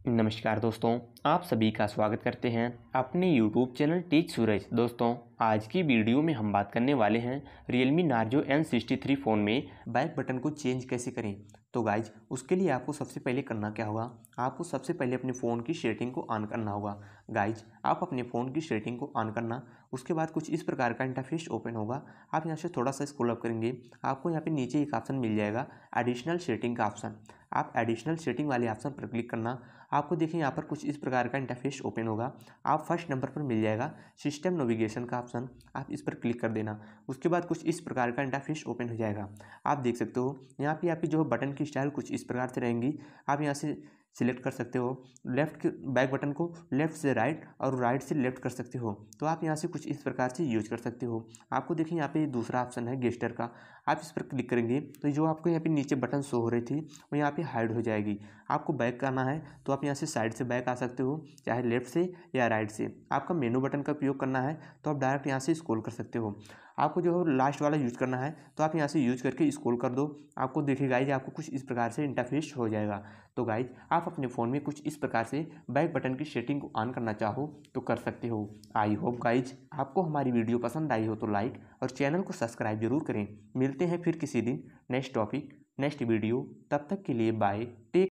नमस्कार दोस्तों, आप सभी का स्वागत करते हैं अपने YouTube चैनल टीच सूरज दोस्तों, आज की वीडियो में हम बात करने वाले हैं Realme Narzo N63 फ़ोन में बैक बटन को चेंज कैसे करें। तो गाइज़ उसके लिए आपको सबसे पहले करना क्या होगा? आपको सबसे पहले अपने फ़ोन की सेटिंग को ऑन करना होगा। गाइज़ आप अपने फ़ोन की सेटिंग को ऑन करना, उसके बाद कुछ इस प्रकार का इंटरफेस ओपन होगा। आप यहाँ से थोड़ा सा स्क्रॉल अप करेंगे, आपको यहाँ पे नीचे एक ऑप्शन मिल जाएगा एडिशनल सेटिंग का ऑप्शन आप एडिशनल सेटिंग वाले ऑप्शन पर क्लिक करना आपको देखिए यहाँ पर कुछ इस प्रकार का इंटरफेस ओपन होगा। आप फ़र्स्ट नंबर पर मिल जाएगा सिस्टम नेविगेशन का ऑप्शन आप इस पर क्लिक कर देना। उसके बाद कुछ इस प्रकार का इंटरफेस ओपन हो जाएगा। आप देख सकते हो, यहाँ पे आपकी जो बटन की स्टाइल कुछ इस प्रकार से रहेंगी। आप यहाँ से सिलेक्ट कर सकते हो लेफ़्ट के बैक बटन को लेफ़्ट से राइट और राइट से लेफ़्ट कर सकते हो। तो आप यहाँ से कुछ इस प्रकार से यूज़ कर सकते हो। आपको देखिए यहाँ पे दूसरा ऑप्शन है गेस्टर का। आप इस पर क्लिक करेंगे तो जो आपको यहाँ पे नीचे बटन शो हो रही थी, वो यहाँ पे हाइड हो जाएगी। आपको बैक करना है तो आप यहाँ से साइड से बैक आ सकते हो, चाहे लेफ़्ट से या राइट से। आपका मेनू बटन का उपयोग करना है तो आप डायरेक्ट यहाँ से स्क्रॉल कर सकते हो। आपको जो है लास्ट वाला यूज़ करना है तो आप यहाँ से यूज़ करके स्क्रॉल कर दो। आपको देखिए गाइज़ आपको कुछ इस प्रकार से इंटरफेस हो जाएगा। तो गाइज़ आप अपने फ़ोन में कुछ इस प्रकार से बैक बटन की सेटिंग को ऑन करना चाहो तो कर सकते हो। आई होप गाइज़ आपको हमारी वीडियो पसंद आई हो तो लाइक और चैनल को सब्सक्राइब ज़रूर करें। मिलते हैं फिर किसी दिन। नेक्स्ट टॉपिक, नेक्स्ट वीडियो, तब तक के लिए बाय, टेक